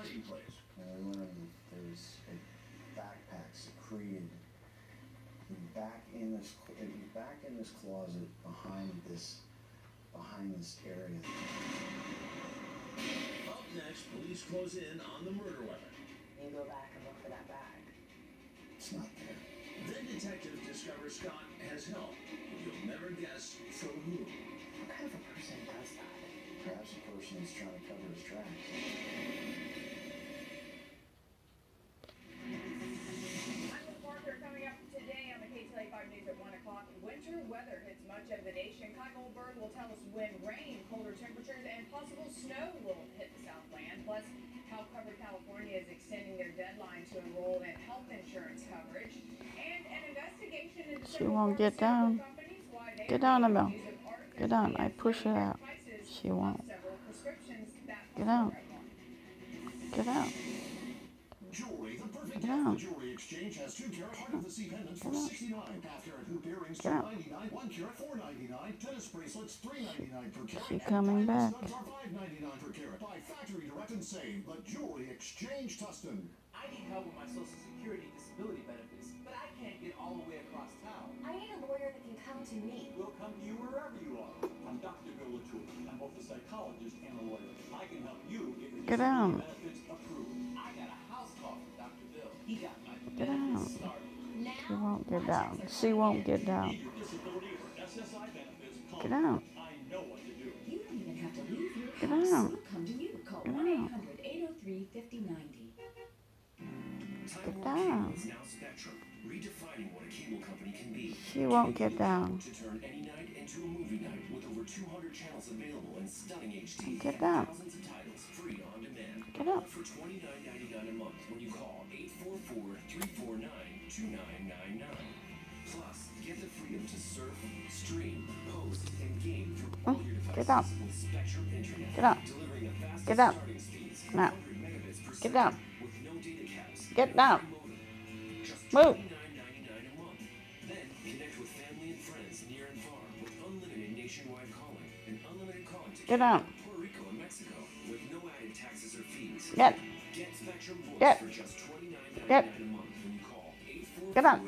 hiding place. And we learned that there's a backpack secreted back in this back in this closet behind this behind this area. Up next, police close in on the murder weapon. You go back and look for that bag. It's not there. Then detectives discover Scott has help. You'll never guess from whom. What kind of a person does that? Perhaps the person is trying to cover his tracks. Weather hits much of the nation. Kai Goldberg will tell us when rain, colder temperatures, and possible snow will hit the Southland. Plus, how Covered California is extending their deadline to enroll in health insurance coverage. And an investigation into She won't get down. companies, why they Get down, Amel. Get down. I push her out. She won't. several prescriptions that Get out. Get out. Jewelry, the Get out. Jewelry Exchange has two carat heart of the sea pendants for Get out. 69 half carat hoop earrings Get out. 299 one carat 499 tennis bracelets 399 per carat She coming back. studs are 599 per carat. Buy factory direct and save. The Jewelry Exchange Tustin. I need help with my Social Security disability benefits, but I can't get all the way across town. I need a lawyer that can come to me. We'll come to you wherever you are. I'm Dr. Bill Latour. I'm both a psychologist and a lawyer. I can help you get Get disability down. benefits Get down. She won't get down. She won't get down. Get me. out. I know what to do. You don't even have to leave your Get. Call Get 1 out. 800 803 5090. Get down. She won't get down. To turn any night into a movie night with over 200 channels available in stunning HD Get down. All for $29.99 a month when you call 844-349-2999. Plus, get the freedom to surf, stream, post, and game through all your devices get up. with Spectrum Internet. Get up. Delivering the fastest Get up. starting speeds, Now. 100 megabits per Get second down. with no data caps. Get down. Just Move. $29.99 a month. Then connect with family and friends near and far with unlimited nationwide calling and unlimited calling to Get Canada, Get Spectrum Voice Get. for just $29.99 Get. a